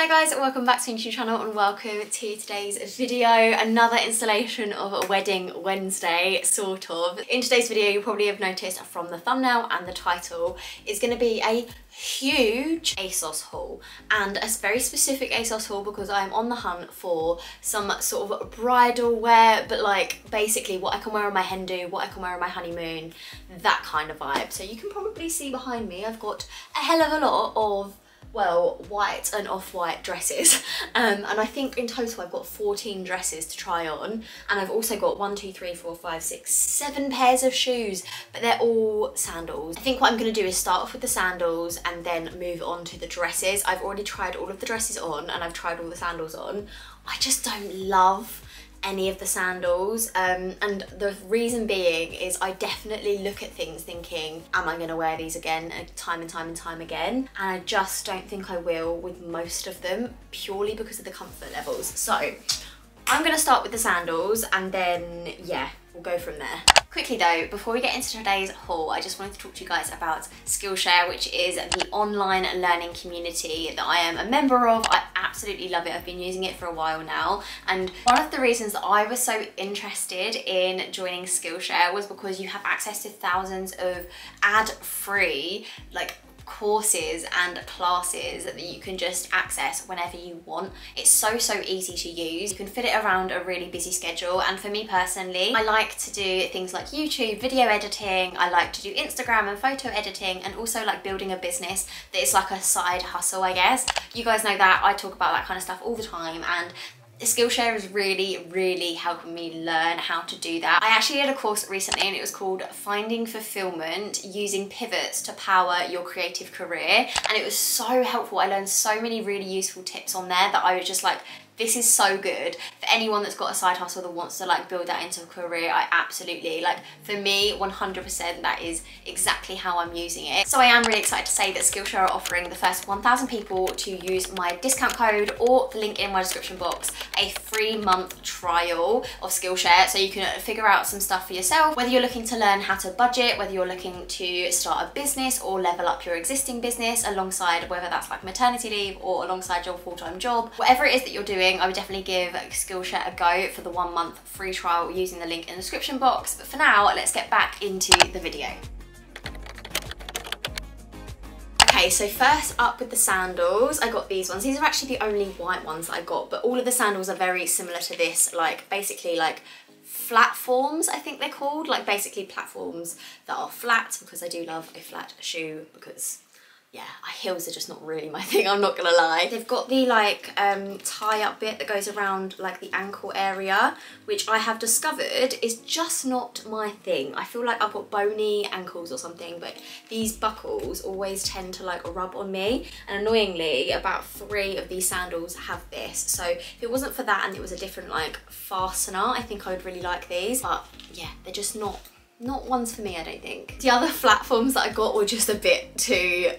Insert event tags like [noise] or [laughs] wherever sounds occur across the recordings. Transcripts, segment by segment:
Hello guys, welcome back to my YouTube channel and welcome to today's video. Another installation of a Wedding Wednesday, sort of. In today's video, you probably have noticed from the thumbnail and the title, is going to be a huge ASOS haul and a very specific ASOS haul because I'm on the hunt for some sort of bridal wear but like basically what I can wear on my hen do, what I can wear on my honeymoon, that kind of vibe. So you can probably see behind me I've got a hell of a lot of well, white and off-white dresses. [laughs] Um, and I think in total I've got 14 dresses to try on. And I've also got one, two, three, four, five, six, seven pairs of shoes, but they're all sandals. I think what I'm gonna do is start off with the sandals and then move on to the dresses. I've already tried all of the dresses on and I've tried all the sandals on. I just don't love any of the sandals um, and the reason being is I definitely look at things thinking am I going to wear these again uh, time and time and time again? And I just don't think I will with most of them purely because of the comfort levels. So I'm going to start with the sandals and then yeah we'll go from there. Quickly though, before we get into today's haul, I just wanted to talk to you guys about Skillshare, which is the online learning community that I am a member of. I absolutely love it. I've been using it for a while now. And one of the reasons that I was so interested in joining Skillshare was because you have access to thousands of ad-free, like courses and classes that you can just access whenever you want. It's so, so easy to use. You can fit it around a really busy schedule. And for me personally, I like to do things like YouTube, video editing. I like to do Instagram and photo editing and also like building a business that is like a side hustle, I guess. You guys know that I talk about that kind of stuff all the time and Skillshare is really, really helping me learn how to do that. I actually did a course recently and it was called Finding Fulfillment Using Pivots to Power Your Creative Career. And it was so helpful. I learned so many really useful tips on there that I was just like, this is so good. For anyone that's got a side hustle that wants to like build that into a career I absolutely like for me 100% that is exactly how I'm using it. So I am really excited to say that Skillshare are offering the first 1000 people to use my discount code or the link in my description box a free month trial of Skillshare so you can figure out some stuff for yourself whether you're looking to learn how to budget whether you're looking to start a business or level up your existing business alongside whether that's like maternity leave or alongside your full-time job whatever it is that you're doing, I would definitely give Skillshare a go for the one month free trial using the link in the description box. But for now, let's get back into the video. So first up with the sandals, I got these ones. These are actually the only white ones I got, but all of the sandals are very similar to this, like basically like platforms, I think they're called, like basically platforms that are flat because I do love a flat shoe because yeah, heels are just not really my [laughs] thing, I'm not gonna lie. They've got the like um, tie up bit that goes around like the ankle area, which I have discovered is just not my thing. I feel like I've got bony ankles or something, but these buckles always tend to like rub on me. And annoyingly, about three of these sandals have this. So if it wasn't for that and it was a different like fastener, I think I would really like these. But yeah, they're just not not ones for me, I don't think. The other [laughs] platforms that I got were just a bit too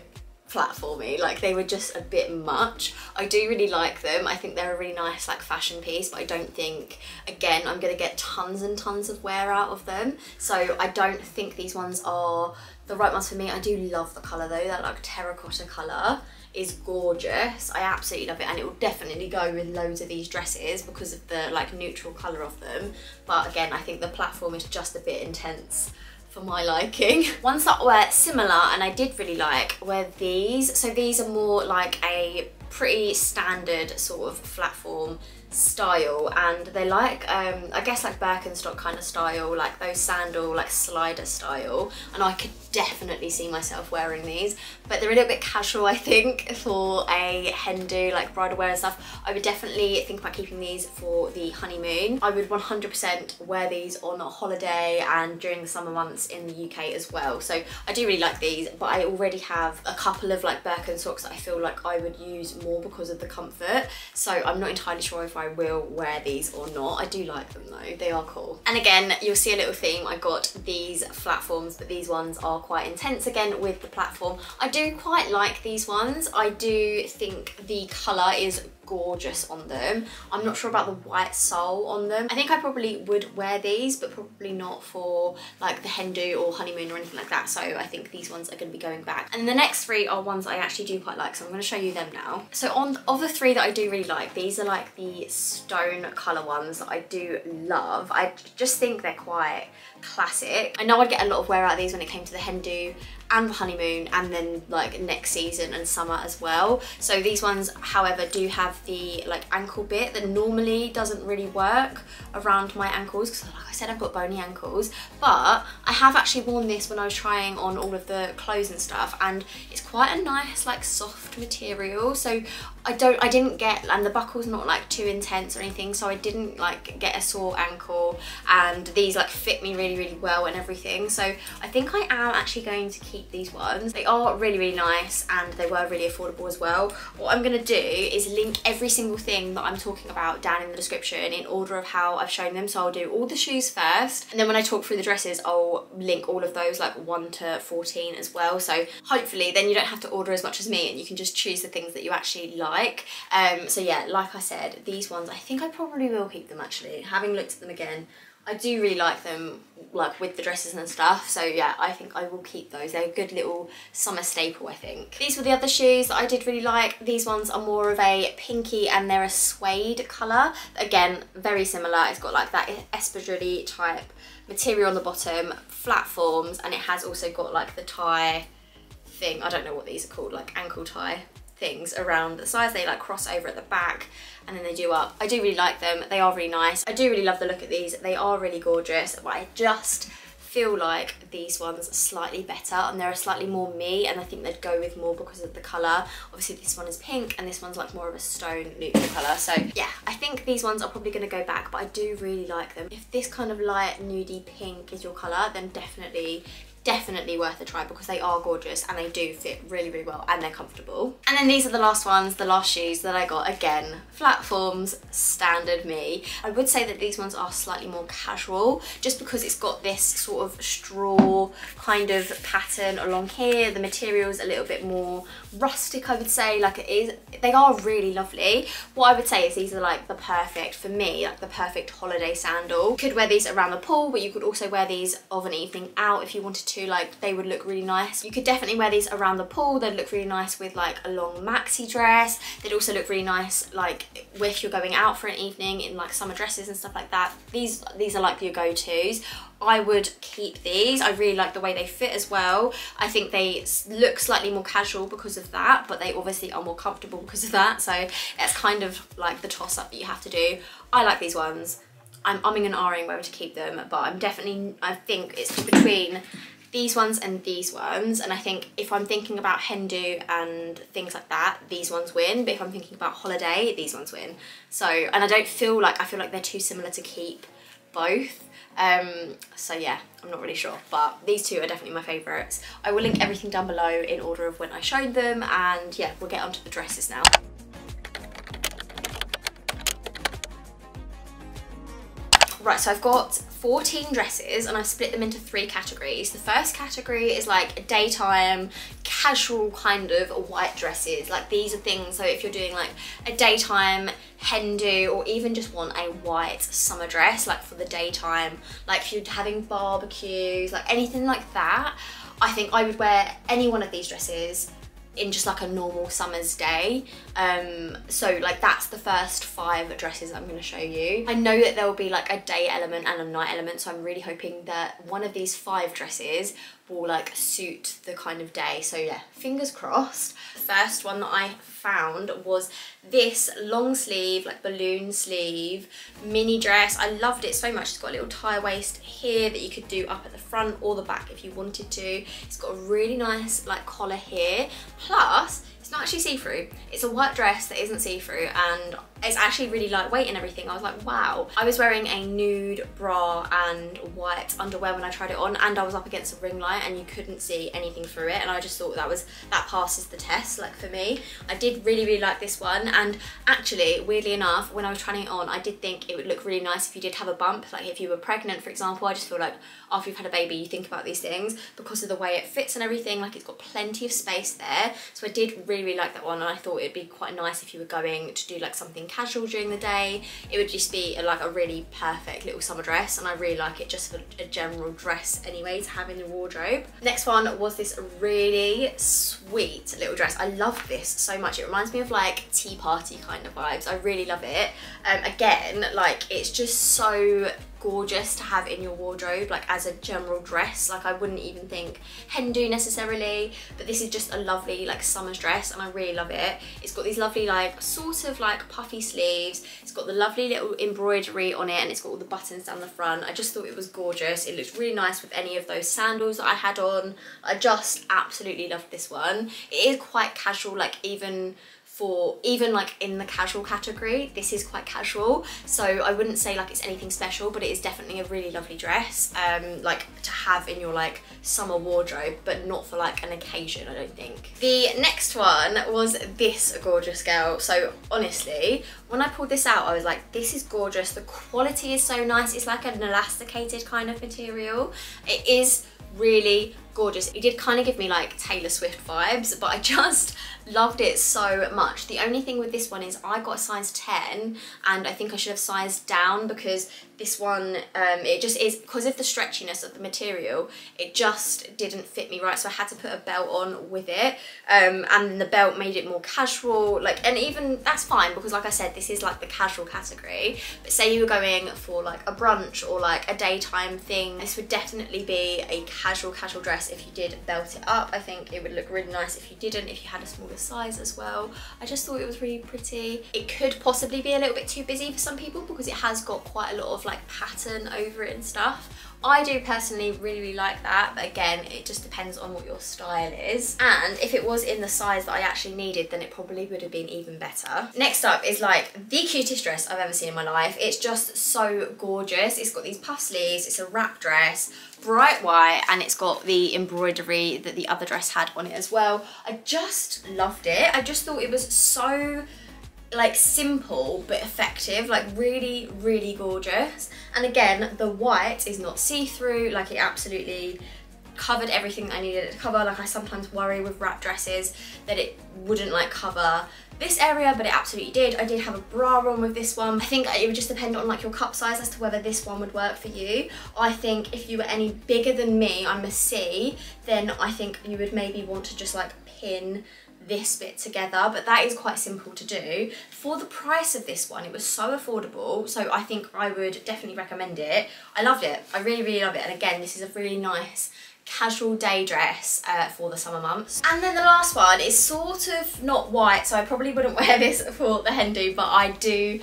flat for me. Like they were just a bit much. I do really like them. I think they're a really nice like fashion piece but I don't think again I'm gonna get tons and tons of wear out of them. So I don't think these ones are the right ones for me. I do love the colour though. That like terracotta colour is gorgeous. I absolutely love it and it will definitely go with loads of these dresses because of the like neutral colour of them. But again I think the platform is just a bit intense for my liking. [laughs] Ones that were similar and I did really like were these. So these are more like a pretty standard sort of platform style and they like um I guess like Birkenstock kind of style like those sandal like slider style and I could definitely see myself wearing these but they're a little bit casual I think for a hen do like bridal wear and stuff I would definitely think about keeping these for the honeymoon I would 100% wear these on a holiday and during the summer months in the UK as well so I do really like these but I already have a couple of like Birkenstocks that I feel like I would use more because of the comfort so I'm not entirely sure if I will wear these or not. I do like them though, they are cool. And again, you'll see a little theme. I got these platforms, but these ones are quite intense again with the platform. I do quite like these ones. I do think the colour is gorgeous on them. I'm not sure about the white sole on them. I think I probably would wear these, but probably not for like the hen do or honeymoon or anything like that. So I think these ones are gonna be going back. And the next three are ones I actually do quite like. So I'm gonna show you them now. So on of the three that I do really like, these are like the stone color ones that I do love. I just think they're quite classic. I know I'd get a lot of wear out of these when it came to the hen do and the honeymoon and then like next season and summer as well. So these ones, however, do have the like ankle bit that normally doesn't really work around my ankles because like I said, I've got bony ankles, but I have actually worn this when I was trying on all of the clothes and stuff and it's quite a nice like soft material. So I don't, I didn't get, and the buckle's not like too intense or anything, so I didn't like get a sore ankle and these like fit me really, really well and everything. So I think I am actually going to keep these ones. They are really, really nice and they were really affordable as well. What I'm gonna do is link every single thing that I'm talking about down in the description in order of how I've shown them. So I'll do all the shoes first and then when I talk through the dresses, I'll link all of those like 1 to 14 as well. So hopefully then you don't have to order as much as me and you can just choose the things that you actually like. Um, so yeah, like I said, these ones, I think I probably will keep them actually. Having looked at them again, I do really like them like with the dresses and stuff. So yeah I think I will keep those. They're a good little summer staple I think. These were the other shoes that I did really like. These ones are more of a pinky and they're a suede colour. Again very similar. It's got like that espadrille type material on the bottom flat forms and it has also got like the tie thing. I don't know what these are called like ankle tie things around the sides. They like cross over at the back and then they do up. I do really like them. They are really nice. I do really love the look of these. They are really gorgeous, but I just feel like these ones are slightly better and they're a slightly more me and I think they'd go with more because of the colour. Obviously this one is pink and this one's like more of a stone neutral colour. So yeah, I think these ones are probably going to go back but I do really like them. If this kind of light nudie pink is your colour then definitely definitely worth a try because they are gorgeous and they do fit really really well and they're comfortable. And then these are the last ones the last shoes that I got. Again flat forms standard me. I would say that these ones are slightly more casual just because it's got this sort of straw kind of pattern along here. The material is a little bit more rustic I would say like it is they are really lovely. What I would say is these are like the perfect for me like the perfect holiday sandal. You could wear these around the pool but you could also wear these of an evening out if you wanted to like they would look really nice. You could definitely wear these around the pool. They'd look really nice with like a long maxi dress. They'd also look really nice like if you're going out for an evening in like summer dresses and stuff like that. These these are like your go-to's I would keep these. I really like the way they fit as well. I think they look slightly more casual because of that, but they obviously are more comfortable because of that. So it's kind of like the toss up that you have to do. I like these ones. I'm umming and ahhing whether to keep them, but I'm definitely, I think it's between these ones and these ones and I think if I'm thinking about hen do and things like that these ones win but if I'm thinking about holiday these ones win so and I don't feel like I feel like they're too similar to keep both um, so yeah, I'm not really sure, but these two are definitely my favourites. I will link everything down below in order of when I showed them, and yeah, we'll get onto the dresses now. Right, so I've got 14 dresses and I've split them into three categories. The first category is like daytime, casual kind of white dresses. Like these are things, so if you're doing like a daytime hen do or even just want a white summer dress like for the daytime, like if you're having barbecues, like anything like that, I think I would wear any one of these dresses in just like a normal summer's day. Um, so like that's the first five dresses I'm gonna show you. I know that there will be like a day element and a night element, so I'm really hoping that one of these five dresses will like suit the kind of day. So yeah, fingers crossed. The first one that I found was this long sleeve, like balloon sleeve, mini dress. I loved it so much. It's got a little tie waist here that you could do up at the front or the back if you wanted to. It's got a really nice like collar here. Plus, it's not actually see-through. It's a white dress that isn't see-through and it's actually really lightweight and everything. I was like, wow. I was wearing a nude bra and white underwear when I tried it on and I was up against a ring light and you couldn't see anything through it and I just thought that was that passes the test like for me. I did really really like this one and actually weirdly enough when I was trying it on I did think it would look really nice if you did have a bump like if you were pregnant for example I just feel like after you've had a baby you think about these things because of the way it fits and everything like it's got plenty of space there so I did really really, like that one and I thought it'd be quite nice if you were going to do like something casual during the day. It would just be a, like a really perfect little summer dress and I really like it just for a general dress anyway to have in the wardrobe. Next one was this really sweet little dress. I love this so much. It reminds me of like tea party kind of vibes. I really love it. Um, again, like it's just so gorgeous to have in your wardrobe like as a general dress. Like I wouldn't even think hen do necessarily but this is just a lovely like summer's dress and I really love it. It's got these lovely like sort of like puffy sleeves. It's got the lovely little embroidery on it and it's got all the buttons down the front. I just thought it was gorgeous. It looks really nice with any of those sandals that I had on. I just absolutely loved this one. It is quite casual like even for even like in the casual category this is quite casual. So I wouldn't say like it's anything special but it is definitely a really lovely dress um like to have in your like summer wardrobe but not for like an occasion I don't think. The next one was this gorgeous girl. So honestly when I pulled this out I was like this is gorgeous. The quality is so nice. It's like an elasticated kind of material. It is really gorgeous. It did kind of give me like Taylor Swift vibes, but I [laughs] just loved it so much. The only thing with this one is I got a size 10 and I think I should have sized down because this one, um, it just is, because of the stretchiness of the material, it just didn't fit me right. So I had to put a belt on with it. Um, and the belt made it more casual. Like, and even, that's fine because like I said, this is like the casual category. But say you were going for like a brunch or like a daytime thing, this would definitely be a casual, casual dress if you did belt it up. I think it would look really nice if you didn't, if you had a smaller size as well. I just thought it was really pretty. It could possibly be a little bit too busy for some people because it has got quite a lot of like pattern over it and stuff. I do personally really, really like that, but again, it just depends on what your style is. And if it was in the size that I actually needed, then it probably would have been even better. Next up is like the cutest dress I've ever seen in my life. It's just so gorgeous. It's got these puff sleeves, it's a wrap dress, bright white, and it's got the embroidery that the other dress had on it as well. I just loved it. I just thought it was so like simple but effective like really really gorgeous and again the white is not see-through like it absolutely covered everything I needed it to cover like I sometimes worry with wrap dresses that it wouldn't like cover this area but it absolutely did. I did have a bra on with this one. I think it would just depend on like your cup size as to whether this one would work for you. I think if you were any bigger than me I'm a C then I think you would maybe want to just like pin this bit together but that is quite simple to do. For the price of this one it was so affordable so I think I would definitely recommend it. I loved it. I really really love it. And again this is a really nice casual day dress uh, for the summer months. And then the last one is sort of not white, so I probably wouldn't [laughs] wear this for the hen do, but I do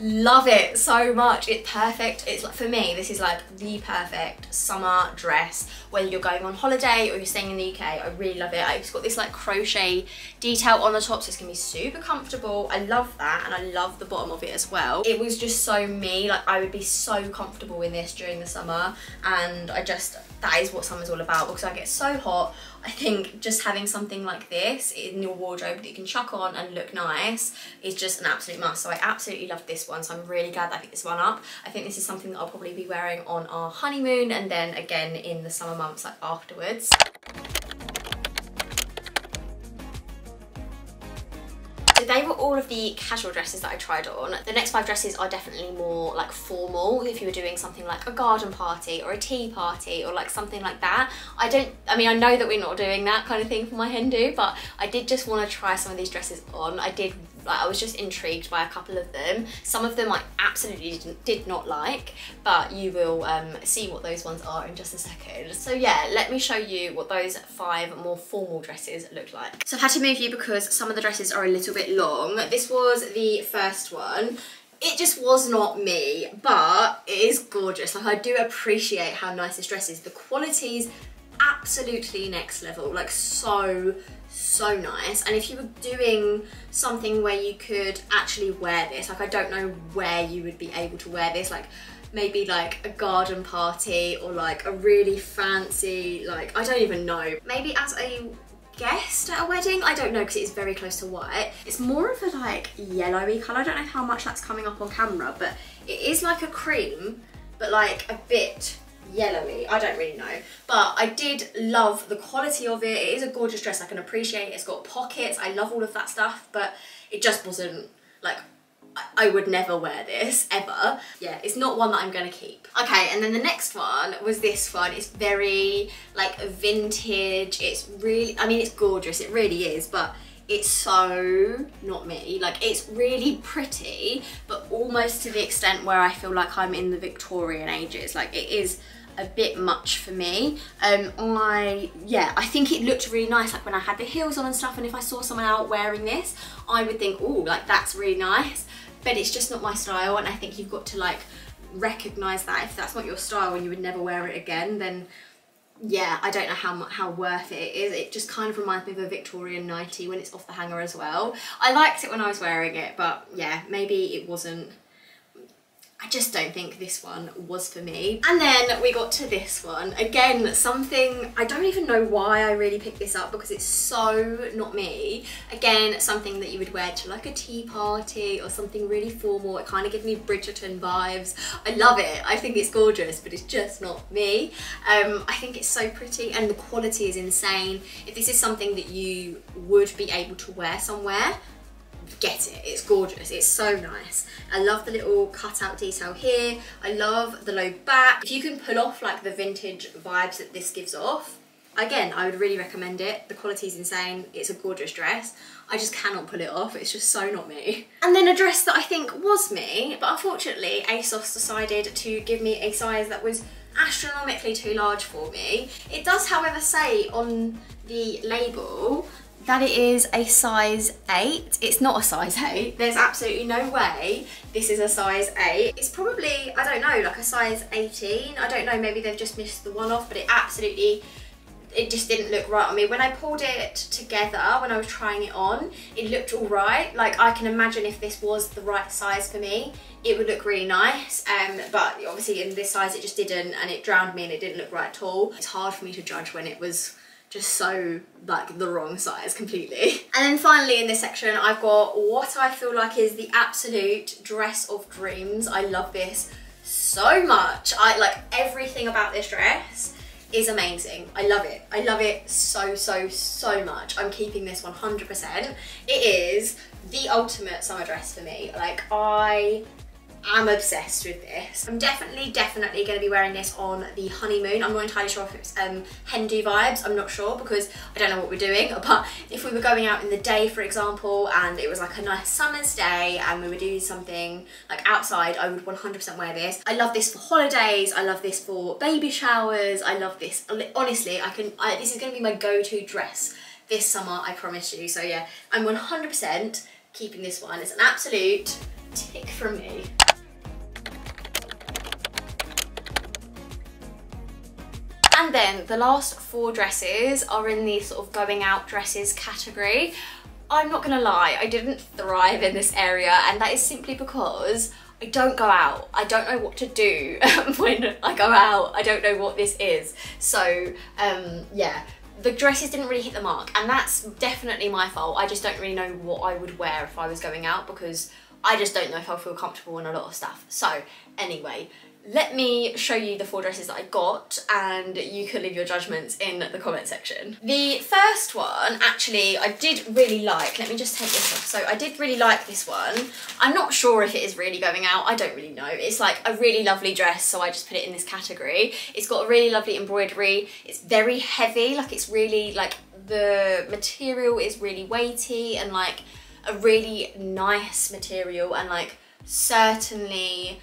love it so much. It's perfect. It's like for me this is like the perfect summer dress. Whether you're going on holiday or you're staying in the UK I really love it. It's got this like crochet detail on the top so it's gonna be super comfortable. I love that and I love the bottom of it as well. It was just so me like I would be so comfortable in this during the summer and I just that is what summer's all about because I get so hot I think just having something like this in your wardrobe that you can chuck on and look nice is just an absolute must. So I absolutely love this one. So I'm really glad that I picked this one up. I think this is something that I'll probably be wearing on our honeymoon and then again in the summer months like afterwards. They were all of the casual dresses that I tried on. The next five dresses are definitely more like formal if you were doing something like a garden party or a tea party or like something like that. I don't, I mean I know that we're not doing that kind of thing for my hen do but I did just want to try some of these dresses on. I did like, I was just intrigued by a couple of them. Some of them I absolutely did not like, but you will um, see what those ones are in just a second. So yeah, let me show you what those five more formal dresses look like. So I've had to move you because some of the dresses are a little bit long. This was the first one it just was not me but it is gorgeous like I do appreciate how nice this dress is the quality is absolutely next level like so so nice. And if you were doing something where you could actually wear this like I don't know where you would be able to wear this like maybe like a garden party or like a really fancy like I don't even know. Maybe as a guest at a wedding? I don't know because it is very close to white. It's more of a like yellowy colour. I don't know how much that's coming up on camera but it is like a cream but like a bit yellowy. I don't really know. But I did love the quality of it. It is a gorgeous dress. I can appreciate it. It's got pockets. I love all of that stuff. But it just wasn't like I would never wear this ever. Yeah, it's not one that I'm gonna keep. Okay, and then the next one was this one. It's very like vintage. It's really, I mean, it's gorgeous. It really is, but it's so not me. Like it's really pretty, but almost to the extent where I feel like I'm in the Victorian ages. Like it is a bit much for me. Um, I, yeah, I think it looked really nice like when I had the heels on and stuff and if I saw someone out wearing this, I would think, oh, like that's really nice. But it's just not my style and I think you've got to like recognize that if that's not your style and you would never wear it again, then yeah, I don't know how much how worth it is. It just kind of reminds me of a Victorian nightie when it's off the hanger as well. I liked it when I was wearing it, but yeah, maybe it wasn't I just don't think this one was for me. And then we got to this one. Again, something, I don't even know why I really picked this up because it's so not me. Again, something that you would wear to like a tea party or something really formal. It kind of gives me Bridgerton vibes. I love it. I think it's gorgeous, but it's just not me. Um, I think it's so pretty and the quality is insane. If this is something that you would be able to wear somewhere, get it. It's gorgeous. It's so nice. I love the little cutout detail here. I love the low back. If you can pull off like the vintage vibes that this gives off, again, I would really recommend it. The quality is insane. It's a gorgeous dress. I just cannot pull it off. It's just so not me. And then a dress that I think was me, but unfortunately ASOS decided to give me a size that was astronomically too large for me. It does, however, say on the label that it is a size 8. It's not a size 8. There's absolutely no way this is a size 8. It's probably, I don't know, like a size 18. I don't know, maybe they've just missed the one off, but it absolutely, it just didn't look right on me. When I pulled it together, when I was trying it on, it looked all right. Like I can imagine if this was the right size for me, it would look really nice. Um, but obviously in this size, it just didn't, and it drowned me and it didn't look right at all. It's hard for me to judge when it was just so like the wrong size completely. And then finally in this section I've got what I feel like is the absolute dress of dreams. I love this so much. I like everything about this dress is amazing. I love it. I love it so, so, so much. I'm keeping this 100%. It is the ultimate summer dress for me. Like I I'm obsessed with this. I'm definitely, definitely going to be wearing this on the honeymoon. I'm not entirely sure if it's um, hen do vibes. I'm not sure because I don't know what we're doing. [laughs] But if we were going out in the day, for example, and it was like a nice summer's day and we were doing something like outside, I would 100% wear this. I love this for holidays. I love this for baby showers. I love this. Honestly, I can. I, this is going to be my go-to dress this summer, I promise you. So yeah, I'm 100% keeping this one. It's an absolute tick from me. And then the last four dresses are in the sort of going out dresses category. I'm not gonna lie, I didn't thrive in this area and that is simply because I don't go out. I don't know what to do [laughs] when I go out. I don't know what this is. So um, yeah, the dresses didn't really hit the mark and that's definitely my fault. I just don't really know what I would wear if I was going out because I just don't know if I'll feel comfortable in a lot of stuff. So anyway, let me show you the four dresses that I got and you can leave your judgments in the comment section. The first one, actually, I did really like. Let me just take this off. So I did really like this one. I'm not sure if it is really going out. I don't really know. It's like a really lovely dress, so I just put it in this category. It's got a really lovely embroidery. It's very heavy, like it's really, like the material is really weighty and like a really nice material and like certainly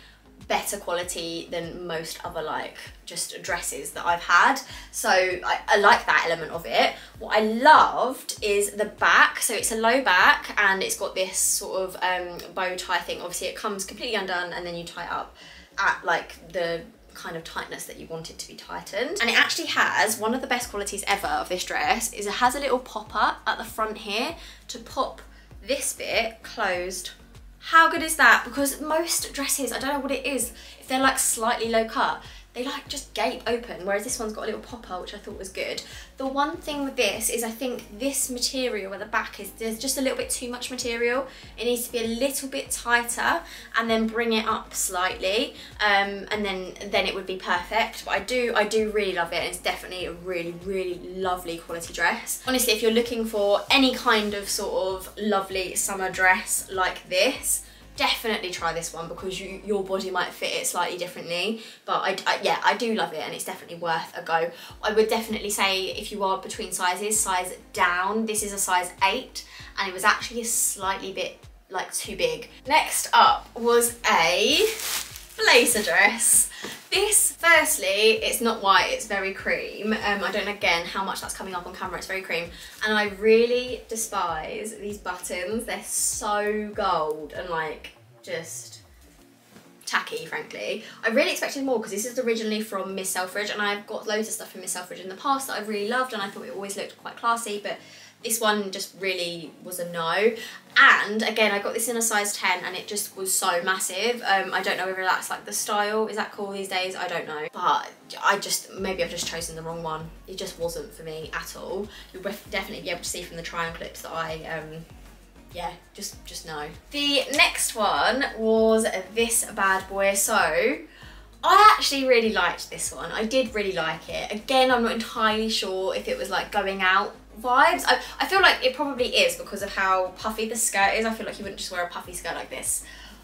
better quality than most other like just dresses that I've had. So I, I, like that element of it. What I loved is the back. So it's a low back and it's got this sort of um, bow tie thing. Obviously it comes completely undone and then you tie it up at like the kind of tightness that you want it to be tightened. And it actually has one of the best qualities ever of this dress is it has a little popper at the front here to pop this bit closed how good is that? Because most dresses, I don't know what it is, if they're like slightly low cut, they like just gape open, whereas this one's got a little popper, which I thought was good. The one thing with this is I think this material at the back is there's just a little bit too much material. It needs to be a little bit tighter and then bring it up slightly, um, and then then it would be perfect. But I do I do really love it, and it's definitely a really really lovely quality dress. Honestly, if you're looking for any kind of sort of lovely summer dress like this, definitely try this one because you, your body might fit it slightly differently. But I, I, yeah I do love it and it's definitely worth a go. I would definitely say if you are between sizes size down. This is a size 8 and it was actually a slightly bit like too big. Next up was a blazer dress this firstly it's not white it's very cream. Um, I don't know again how much that's coming up on camera it's very cream. And I really despise these buttons they're so gold and like just tacky frankly. I really expected more because this is originally from Miss Selfridge and I've got loads of stuff from Miss Selfridge in the past that I've really loved and I thought it always looked quite classy but this one just really was a no. And again, I got this in a size 10 and it just was so massive. Um, I don't know whether that's like the style, is that cool these days? I don't know. But I just, maybe I've just chosen the wrong one. It just wasn't for me at all. You'll definitely be able to see from the try on clips that I, um, yeah, just, just no. The next one was this bad boy. So, I actually really liked this one. I did really like it. Again, I'm not entirely sure if it was like going out vibes. I, I feel like it probably is because of how puffy the skirt is. I feel like you wouldn't just wear a puffy skirt like this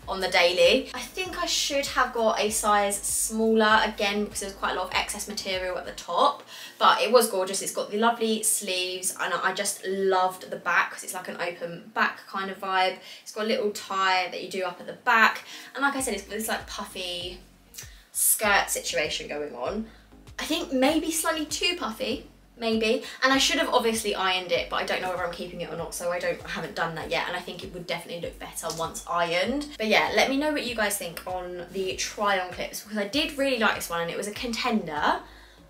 on the daily. I think I should have got a size smaller again because there's quite a lot of excess material at the top but it was gorgeous. It's got the lovely sleeves and I just loved the back because it's like an open back kind of vibe. It's got a little tie that you do up at the back and like I said it's got this like puffy skirt situation going on. I think maybe slightly too puffy maybe. And I should have obviously ironed it, but I don't know whether I'm keeping it or not, so I don't I haven't done that yet. And I think it would definitely look better once ironed. But yeah, let me know what you guys think on the try-on clips because I did really like this one and it was a contender,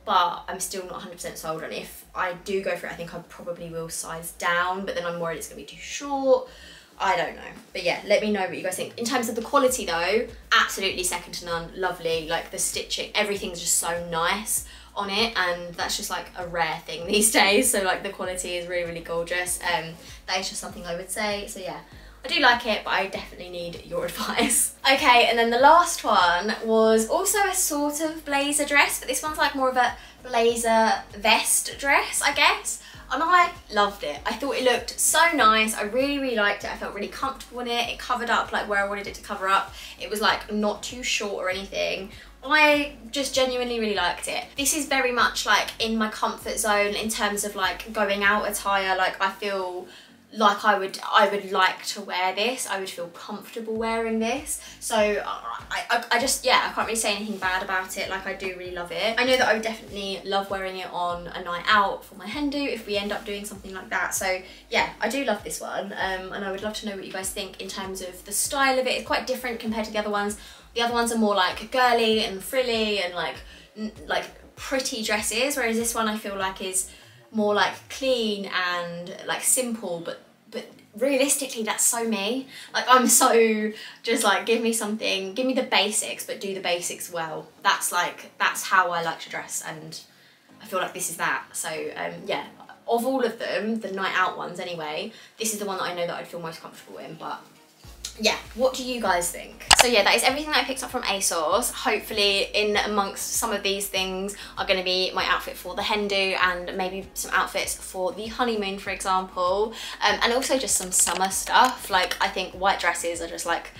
but I'm still not 100% sold. And if I do go for it, I think I probably will size down, but then I'm worried it's gonna be too short. I don't know. But yeah, let me know what you guys think. In terms of the quality though, absolutely second to none. Lovely. Like the stitching, everything's just so nice on it and that's just like a rare thing [laughs] these days so like the quality is really really gorgeous um that is just something I would say so yeah I do like it but I definitely need your [laughs] advice okay and then the last one was also a sort of blazer dress but this one's like more of a blazer vest dress I guess and I loved it. I thought it looked so nice. I really, really liked it. I felt really comfortable in it. It covered up like where I wanted it to cover up. It was like not too short or anything. I just genuinely really liked it. This is very much like in my comfort zone in terms of like going out attire. Like I feel like I would I would like to wear this. I would feel comfortable wearing this. So I, I, I, just, yeah, I can't really say anything bad about it. Like I do really love it. I know that I would definitely love wearing it on a night out for my hen do if we end up doing something like that. So yeah, I do love this one. Um, and I would love to know what you guys think in terms of the style of it. It's quite different compared to the other ones. The other ones are more like girly and frilly and like like pretty dresses, whereas this one I feel like is more like clean and like simple, but but realistically that's so me. Like I'm so just like give me something, give me the basics, but do the basics well. That's like that's how I like to dress, and I feel like this is that. So um, yeah, of all of them, the night out ones anyway, this is the one that I know that I'd feel most comfortable in, but yeah, what do you guys think? So yeah, that is everything that I picked up from ASOS. Hopefully in amongst some of these things are going to be my outfit for the hen do and maybe some outfits for the honeymoon, for example. Um, and also just some summer stuff. Like I think white dresses are just like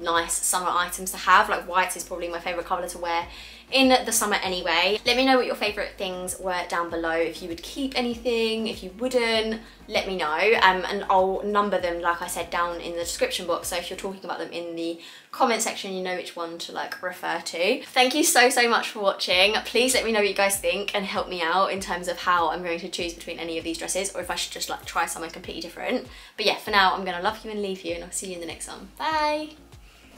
nice summer items to have. Like white is probably my favourite colour to wear in the summer anyway. Let me know what your favourite things were down below. If you would keep anything, if you wouldn't, let me know. Um, and I'll number them, like I said, down in the description box. So if you're talking about them in the comment section, you know which one to like refer to. Thank you so, so much for watching. Please let me know what you guys think and help me out in terms of how I'm going to choose between any of these dresses or if I should just like try something completely different. But yeah, for now, I'm gonna love you and leave you and I'll see you in the next one. Bye!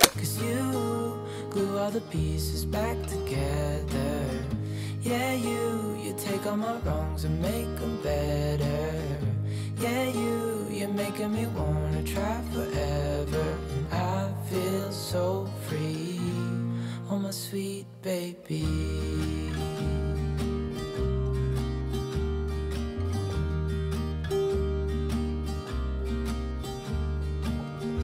Cause you glue all the pieces back together. Yeah, you, you take all my wrongs and make them better. Yeah, you, you're making me wanna try forever. And I feel so free Oh my sweet baby